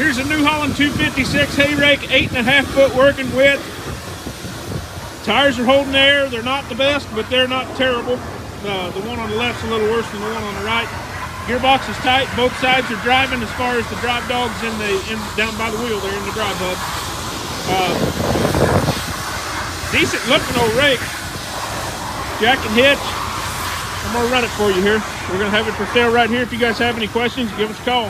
Here's a New Holland 256 hay rake, eight and a half foot working width. Tires are holding air. They're not the best, but they're not terrible. Uh, the one on the left's a little worse than the one on the right. Gearbox is tight. Both sides are driving as far as the drive dogs in the in, down by the wheel. They're in the drive hub. Uh, decent looking old rake. Jack and hitch. I'm gonna run it for you here. We're gonna have it for sale right here. If you guys have any questions, give us a call.